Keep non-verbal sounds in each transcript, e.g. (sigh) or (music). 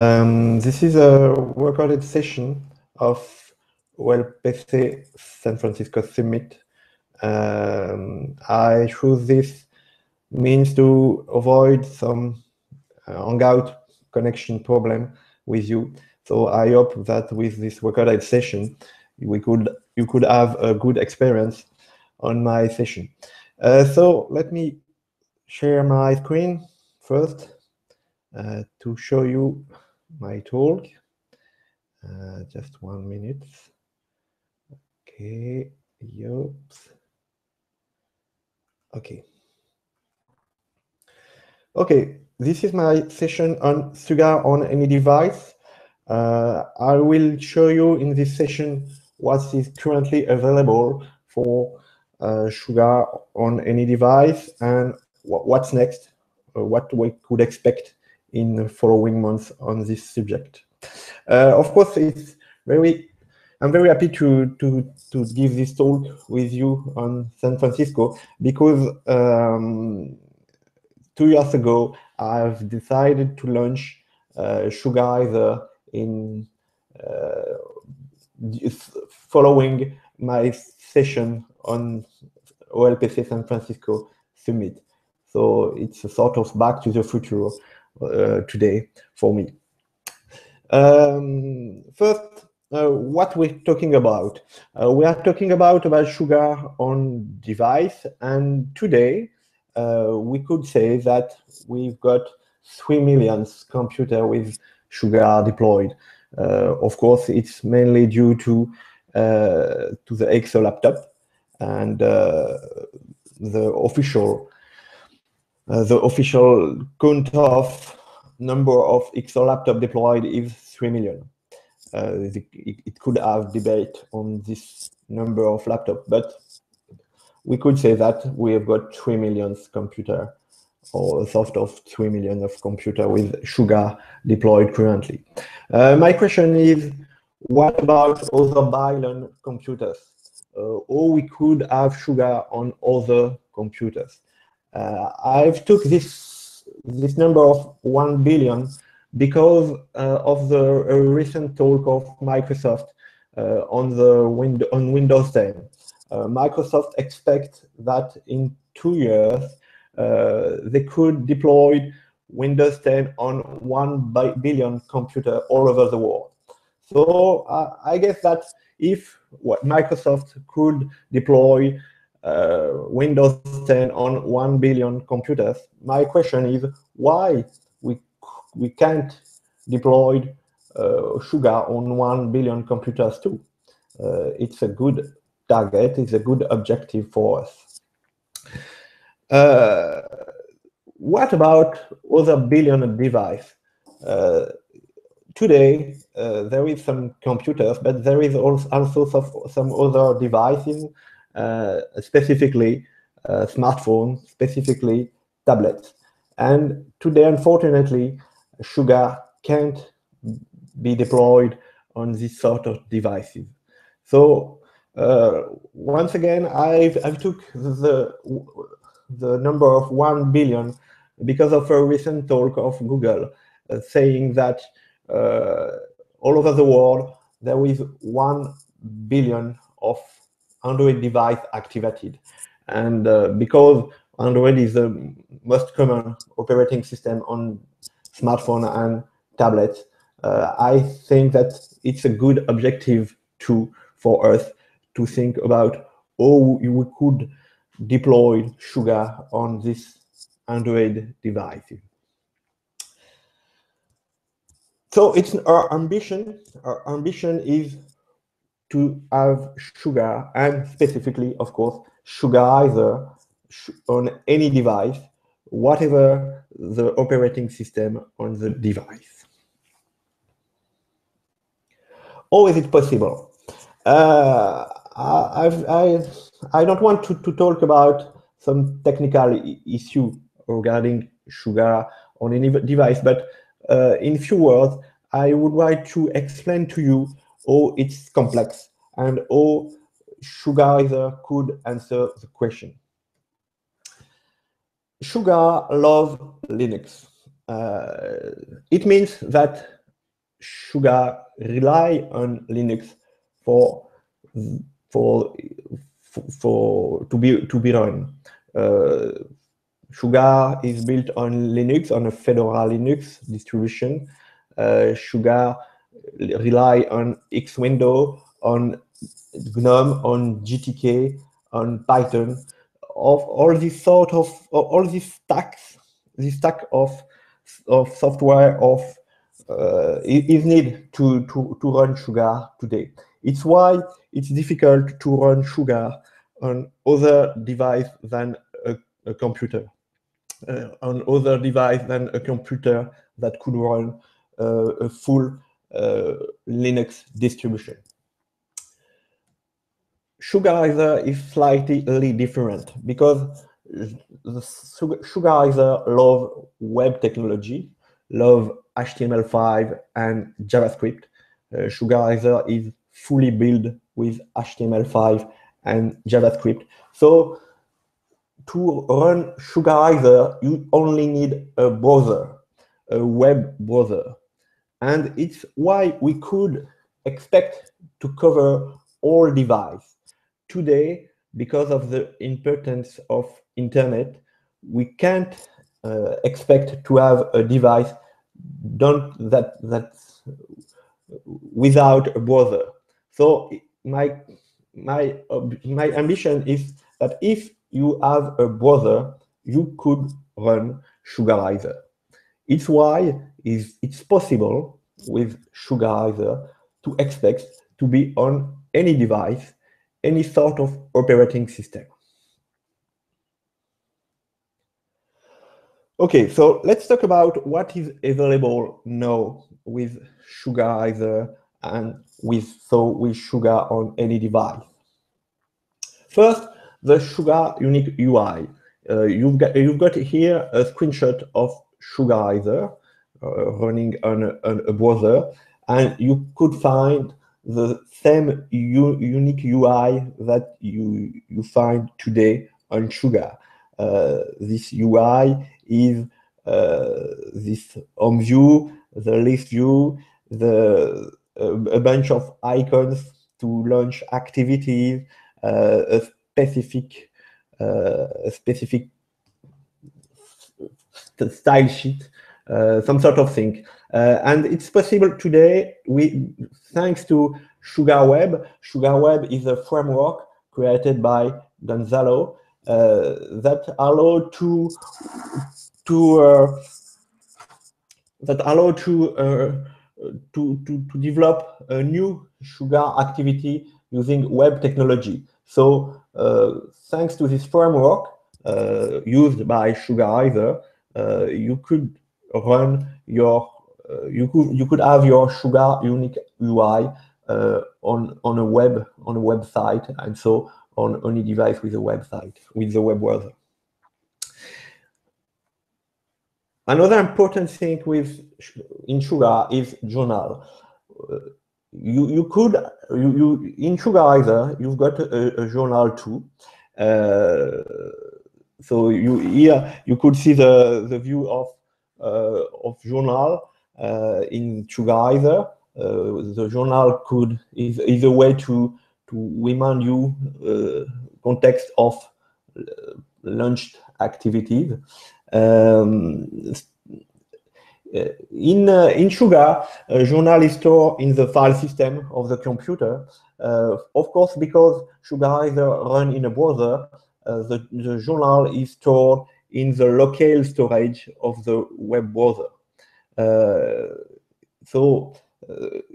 Um, this is a recorded session of OLPC San Francisco Summit. Um, I choose this means to avoid some uh, Hangout connection problem with you. So I hope that with this recorded session, we could you could have a good experience on my session. Uh, so let me share my screen first uh, to show you my talk. Uh, just one minute. Okay, yep. Okay. Okay, this is my session on Sugar on any device. Uh, I will show you in this session what is currently available for uh, Sugar on any device and what's next, uh, what we could expect in the following months on this subject. Uh, of course, it's very. I'm very happy to to to give this talk with you on San Francisco because um, two years ago I've decided to launch uh, Sugarizer in uh, following my session on OLPC San Francisco Summit. So it's a sort of back to the future today for me. Um, first, uh, what we're talking about. Uh, we are talking about about sugar on device, and today uh, we could say that we've got three million computer with sugar deployed. Uh, of course, it's mainly due to uh, to the XO laptop and the official uh, the official count of number of XO laptop deployed is 3 million. Uh, it, it, could have debate on this number of laptop, but we could say that we have got 3 million computer or a sort of 3 million of computer with Sugar deployed currently. Uh, my question is, what about other billion computers? Uh, or we could have Sugar on other computers. Uh, I've took this this number of one billion because uh, of the recent talk of Microsoft uh, on the wind on Windows 10. Microsoft expect that in two years they could deploy Windows 10 on 1 billion computer all over the world. So uh, I guess that if what Microsoft could deploy uh, Windows 10 on 1 billion computers. My question is why we, we can't deploy uh, Sugar on 1 billion computers too? Uh, it's a good target, it's a good objective for us. Uh, what about other billion devices? Uh, today, uh, there is some computers, but there is also some, other devices specifically uh, smartphones, specifically tablets. And today, unfortunately, sugar can't be deployed on this sort of devices. So uh, once again, I've, I've took the, the number of 1 billion because of a recent talk of Google uh, saying that uh, all over the world, there is 1 billion of Android device activated. And uh, because Android is the most common operating system on smartphone and tablets, uh, I think that it's a good objective to for us to think about how we could deploy Sugar on this Android device. So it's our ambition. Our ambition is to have sugar and specifically, of course, Sugarizer on any device, whatever the operating system on the device. How is it possible? Uh, I, I, I don't want to, to talk about some technical issue regarding sugar on any device, but uh, in few words, I would like to explain to you or it's complex, and or Sugarizer could answer the question. Sugar love Linux. Uh, it means that Sugar rely on Linux for for for, to be to be run. Uh, Sugar is built on Linux on a Fedora Linux distribution. Uh, Sugar rely on X window, on GNOME, on GTK, on Python, of all these sort of all these stacks, this stack of of software of uh, is needed to, to, to run Sugar today. It's why it's difficult to run Sugar on other device than a, a computer, uh, on other device than a computer that could run uh, a full Linux distribution. Sugarizer is slightly different because the Sugarizer love web technology, love HTML5 and JavaScript. Uh, Sugarizer is fully built with HTML5 and JavaScript. So to run Sugarizer, you only need a browser, a web browser. And it's why we could expect to cover all devices. Today, because of the importance of internet, we can't uh, expect to have a device done that that without a browser. So my my my ambition is that if you have a browser, you could run Sugarizer. It's why is it's possible with Sugarizer to expect to be on any device, any sort of operating system. Okay, so let's talk about what is available now with Sugarizer and with so with Sugar on any device. First, the Sugar unique UI. Uh, you've got you've got here a screenshot of Sugarizer uh, running on a, on a, browser, and you could find the same unique UI that you you find today on Sugar. Uh, this UI is uh, this home view, the list view, the a bunch of icons to launch activities, uh, a specific a specific style sheet, uh, some sort of thing. Uh, and it's possible today, we, thanks to SugarWeb. SugarWeb is a framework created by Gonzalo uh, that allow to to uh, that allow to, uh, to to to develop a new sugar activity using web technology. So thanks to this framework used by Sugarizer, you could run your uh, you could you could have your sugar unique UI uh, on on a web on a website and so on any device with a website, with the web browser. Another important thing with in Sugar is journal. Uh, you you could you, you in Sugarizer you've got a, a journal too. Uh, so you here you could see the the view of of journal uh, in Sugarizer. Uh, the journal could is, is a way to to remind you uh, context of uh, launched activities. Um, uh, in uh, in Sugar, a journal is stored in the file system of the computer. Uh, of course, because Sugar is run in a browser, uh, the, the journal is stored in the local storage of the web browser. so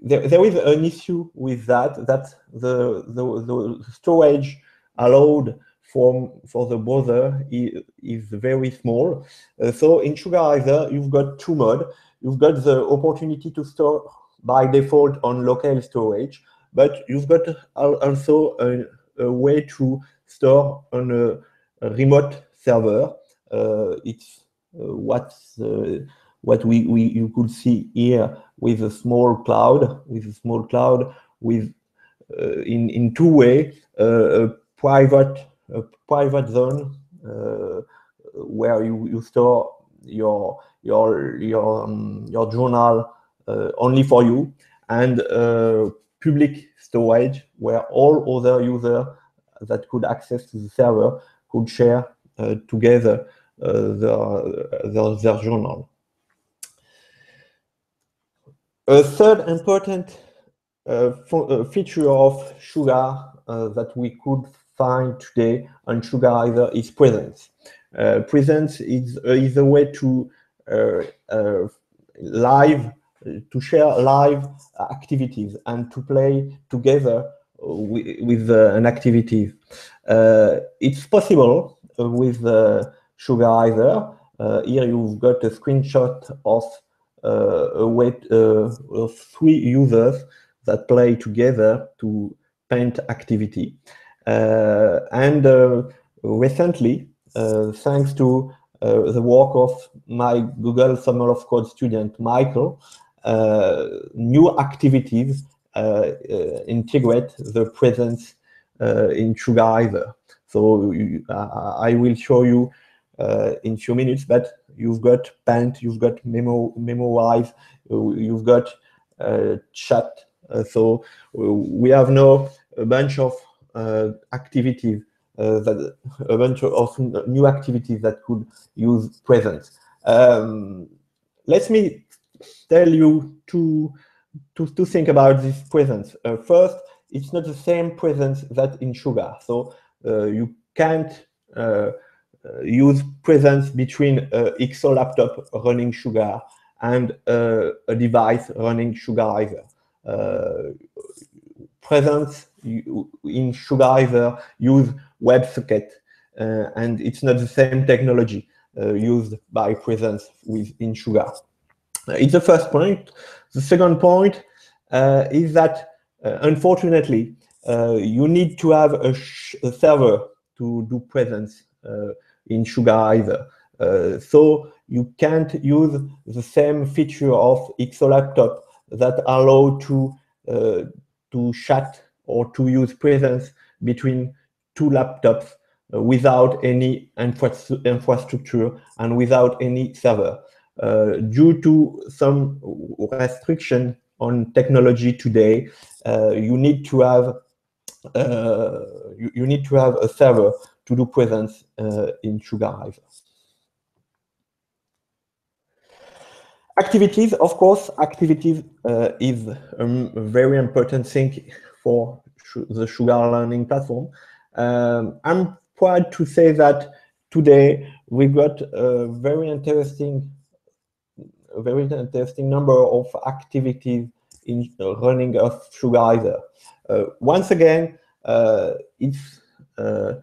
there, there is an issue with that, that the, the, the storage allowed for, for the browser is, is very small. Uh, so in Sugarizer, you've got two modes. You've got the opportunity to store by default on local storage, but you've got also a, a way to store on a, a remote server. Uh, it's uh, what what we, we you could see here with a small cloud, with a small cloud, with uh, in in two way uh, a private a private zone uh, where you, you store your your your um, your journal only for you and public storage where all other users that could access to the server could share together their, their, their journal. A third important uh, uh, feature of Sugar uh, that we could find today on Sugarizer is presence. presence is, is a way to live to share live activities and to play together with, with uh, an activity. Uh, it's possible with uh, Sugarizer. Uh, here you've got a screenshot of uh, a way uh, of three users that play together to paint activity. Uh, and uh, recently, uh, thanks to the work of my Google Summer of Code student, Michael, new activities integrate the presence in Sugarizer. So I will show you uh, in few minutes, but you've got Paint, you've got Memo, Memorize, you've got uh, Chat, uh, so uh, we have now a bunch of uh, activities that a bunch of new activities that could use presence. Um, let me tell you to to, to think about this presence. Uh, first, it's not the same presence that in Sugar. So uh, you can't uh, use presence between a XO laptop running Sugar and a device running Sugarizer. Uh, presence in Sugarizer use WebSocket, uh, and it's not the same technology uh, used by Presence within Sugar. it's the first point. The second point is that, unfortunately, you need to have a, a, server to do Presence in Sugarizer. Uh, so you can't use the same feature of XO laptop that allow to uh, to chat or to use presence between two laptops uh, without any infra infrastructure and without any server. Uh, due to some restriction on technology today, uh, you need to have uh, you, you, need to have a server to do presence uh, in Sugarizer. Activities, of course, activities uh, is a very important thing for the Sugar Learning platform. Um, I'm proud to say that today we got a very interesting, a very interesting number of activities in running of Sugarizer. Uh, once again, uh, it's uh,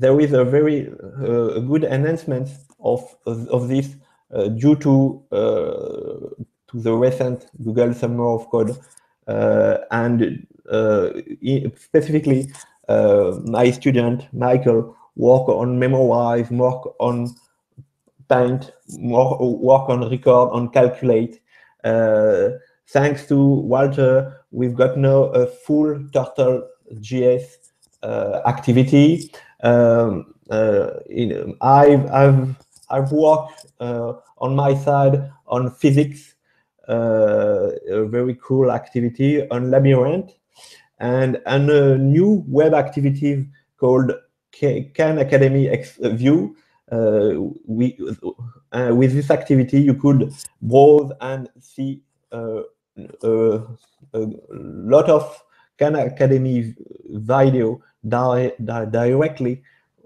there is a very uh, good enhancement of, of, this uh, due to uh, to the recent Google Summer of Code uh, and specifically my student Michael work on Memorize, work on Paint, work, on Record, on Calculate. thanks to Walter, we've got now a full Turtle JS uh, activity. Um, uh, in, I've, I've I've worked uh, on my side on physics, uh, a very cool activity on Labyrinth, and, and a new web activity called Khan Academy X View. We, with this activity, you could browse and see uh, uh, a lot of Khan Academy video di di directly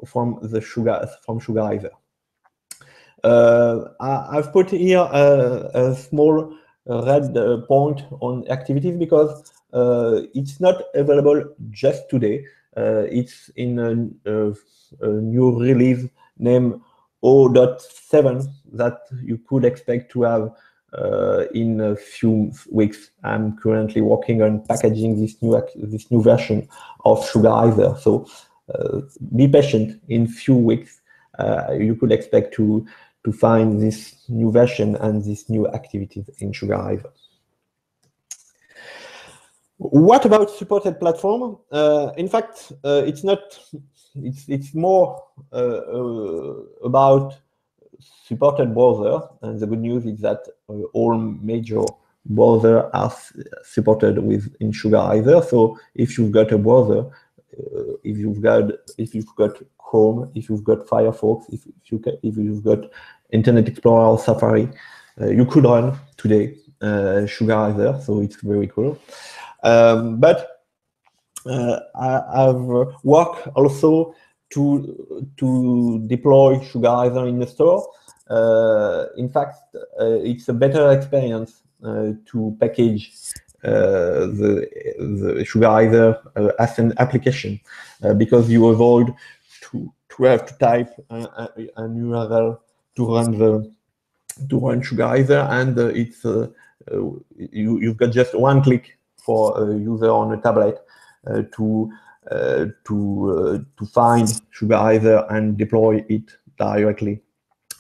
from the sugar from Sugarizer. Uh, I, have put here a, a small red uh, point on activities because uh, it's not available just today. it's in a, a, a new release named 0.7 that you could expect to have uh, in a few weeks. I'm currently working on packaging this new this new version of Sugarizer. So uh, be patient. In few weeks, uh, you could expect to to find this new version and this new activities in Sugarizer. What about supported platform? Uh, in fact, uh, it's not. It's it's more uh, about supported browser, and the good news is that all major browser are supported with in either. So if you've got a browser, uh, if you've got if you've got Chrome, if you've got Firefox, if, if you can, if you've got Internet Explorer or Safari, uh, you could run today uh, either. So it's very cool. Um, but uh, I, have worked also to to deploy Sugarizer in the store. Uh, in fact, uh, it's a better experience uh, to package uh, the, the Sugarizer uh, as an application because you avoid to, to have to type an URL to run the to run Sugarizer and it's you, you've got just one click for a user on a tablet to uh, to uh, to find Sugarizer and deploy it directly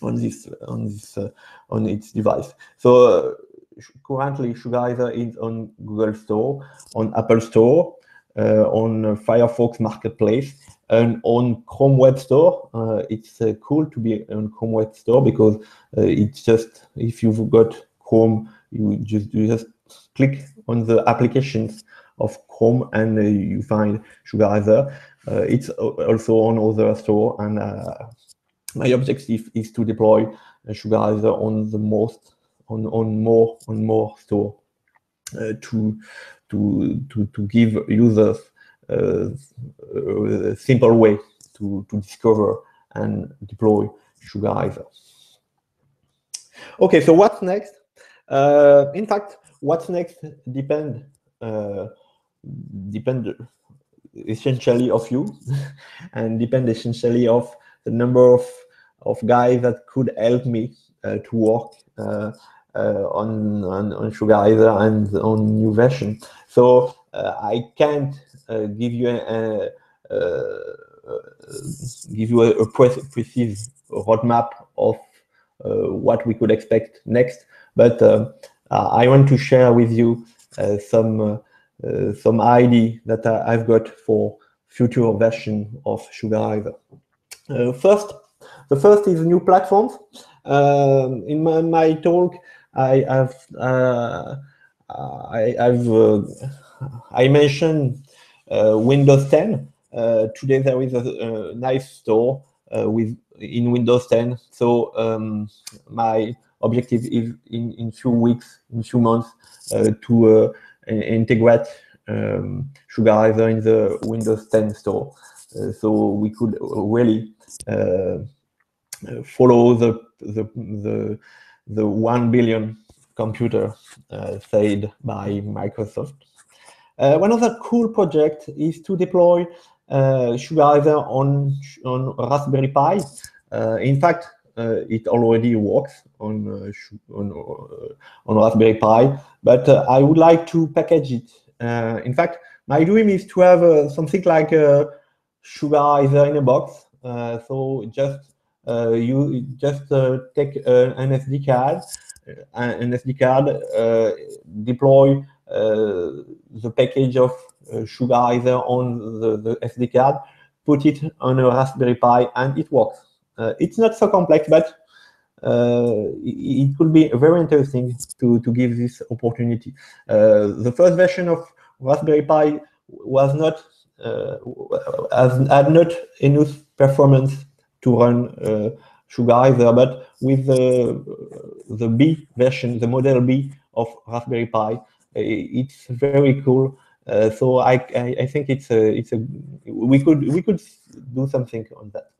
on this on this uh, on its device. So currently Sugarizer is on Google Store, on Apple Store, uh, on Firefox Marketplace, and on Chrome Web Store. Uh, it's uh, cool to be on Chrome Web Store because uh, it's just if you've got Chrome, you just you just click on the applications of Chrome and uh, you find Sugarizer. Uh, it's also on other store, and my objective is to deploy Sugarizer on the most on, on more on more store uh, to to to to give users uh, a simple way to to discover and deploy Sugarizer. Okay, so what's next? Uh, in fact, what's next depend uh, depend essentially of you (laughs) and depend essentially of the number of of guys that could help me uh, to work uh, uh, on, on, on Sugarizer and on new version. So uh, I can't uh, give you a, give you a, a precise roadmap of what we could expect next, but I want to share with you some some idea that I've got for future version of Sugarizer. Uh, first, the first is new platforms. Um, in my, my, talk, I have uh, I have uh, I mentioned uh, Windows 10. today there is a, a nice store with in Windows 10. So um, my objective is in in few weeks, in few months, to integrate um, Sugarizer in the Windows 10 store. Uh, so we could really uh, follow the the the the 1 billion computer uh, said by Microsoft. Uh, one other cool project is to deploy uh, Sugarizer on, on Raspberry Pi. Uh, in fact, uh, Uh, it already works on, uh, on, uh, on, Raspberry Pi, but uh, I would like to package it. in fact, my dream is to have something like a Sugarizer in a box. so just uh, you just uh, take uh, an SD card, an SD card, deploy the package of Sugarizer on the, the SD card, put it on a Raspberry Pi, and it works. It's not so complex, but uh, it, it could be very interesting to, to give this opportunity. Uh, the first version of Raspberry Pi was not uh, had not enough performance to run uh, either, but with the, the B version, the model B of Raspberry Pi, it's very cool. Uh, so I, I, I think it's a it's a we could we could do something on that.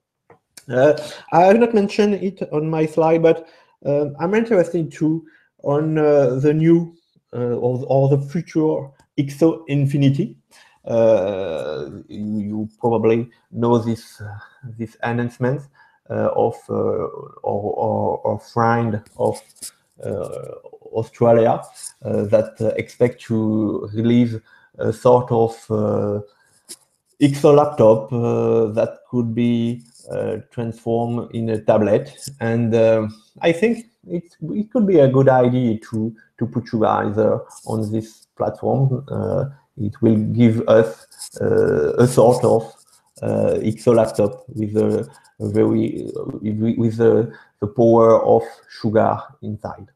Uh, I have not mentioned it on my slide, but uh, I'm interested too on uh, the new uh, or, or the future XO Infinity. Uh, you probably know this this announcement uh, of or, or, or friend of Australia that expect to release a sort of XO laptop that could be transformed in a tablet. And I think it, it could be a good idea to, to put Sugarizer on this platform. Uh, it will give us uh, a sort of uh, XO laptop with a, very with the, the power of sugar inside.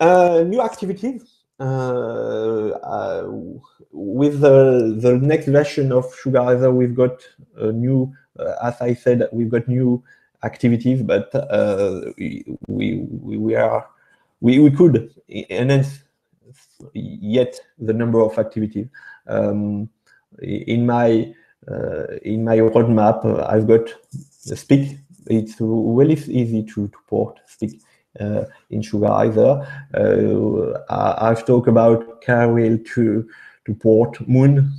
Uh, new activities uh, uh, with the, the next version of Sugarizer, we've got a new, uh, as I said, we've got new activities, but we, we, we are we, we could enhance yet the number of activities. Um, in my uh, in my roadmap, uh, I've got Speak. It's really easy to, to port Speak uh, in Sugarizer. I've talked about Carawheel to to port Moon.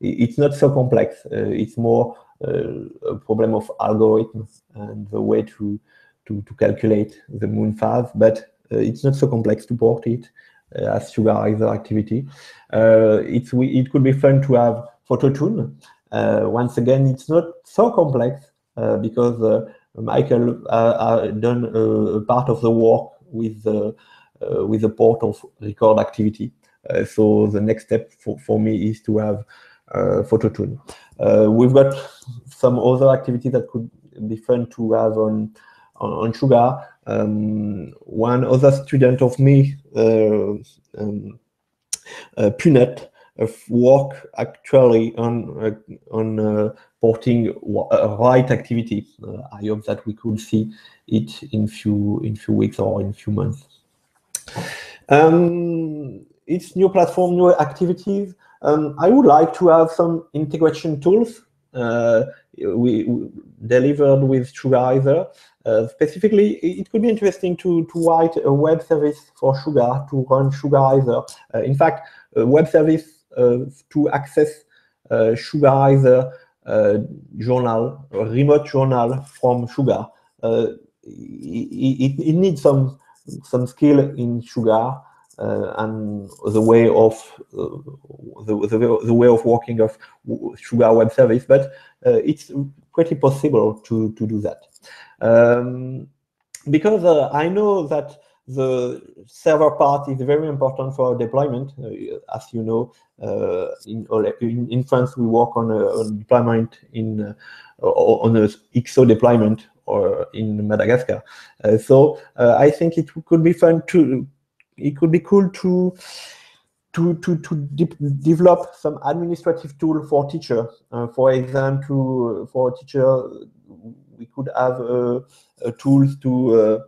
it's not so complex. it's more a problem of algorithm and the way to to, to calculate the moon phase, but uh, it's not so complex to port it uh, as Sugarizer activity. Uh, it's, it could be fun to have PhotoTune. once again, it's not so complex because Michael uh, done a part of the work with the with the port of record activity. so the next step for, for me is to have uh, PhotoTune. Uh, we've got some other activities that could be fun to have on on, on Sugar. Um, one other student of me, uh, um, uh, Punet, uh, work actually on uh, on uh, porting right activity. Uh, I hope that we could see it in few in few weeks or in few months. Um, it's new platform, new activities. Um, I would like to have some integration tools uh, we, we, delivered with Sugarizer. Uh, specifically, it could be interesting to, to write a web service for Sugar to run Sugarizer. Uh, in fact, a web service uh, to access uh, Sugarizer uh, journal, remote journal from Sugar. It, it, it, needs some some skill in Sugar uh, and the way of uh, the, the, the, way of working of Sugar Web Service, but uh, it's pretty possible to, to do that. Um, because I know that the server part is very important for deployment. Uh, as you know, uh, in, in, in France we work on a, a deployment in uh, on a XO deployment or in Madagascar. so I think it could be fun to it could be cool to to to to de develop some administrative tool for teacher. Uh, for example, for a teacher, we could have uh, tools to uh,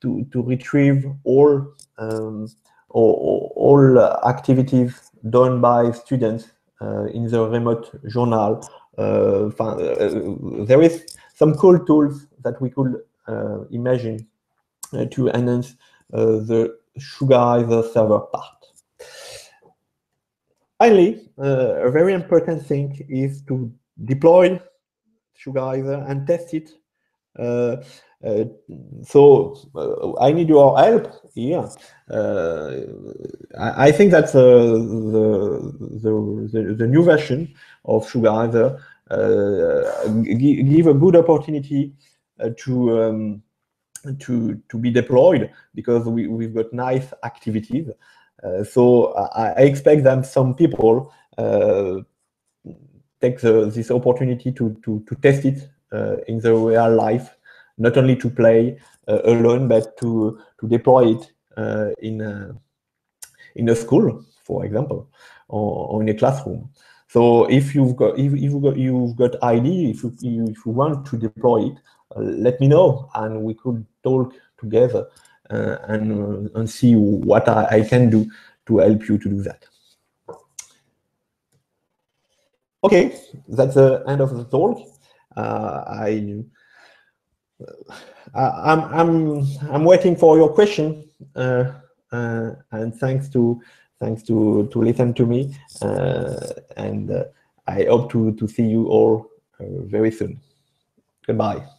to to retrieve all um, all, all activities done by students uh, in the remote journal. Uh, uh, there is some cool tools that we could imagine to enhance the Sugarizer server part. Finally, uh, a very important thing is to deploy Sugarizer and test it. Uh, uh, so uh, I need your help here. Uh, I, I, think that the, the, the, the, new version of Sugarizer uh, give a good opportunity to um, to to be deployed because we, we've got nice activities. Uh, so I, I, expect that some people uh, take the, this opportunity to, to, to test it uh, in the real life, not only to play uh, alone, but to, to deploy it uh, in, a, in a school, for example, or, or in a classroom. So if you've got if, if you've got you've got ID, if you if you want to deploy it, let me know and we could talk together uh, and, uh, and see what I, I, can do to help you to do that. Okay, that's the end of the talk. Uh, I, I'm, I'm, I'm waiting for your question uh, uh, and thanks to thanks to to listen to me uh, and I hope to to see you all very soon. Goodbye.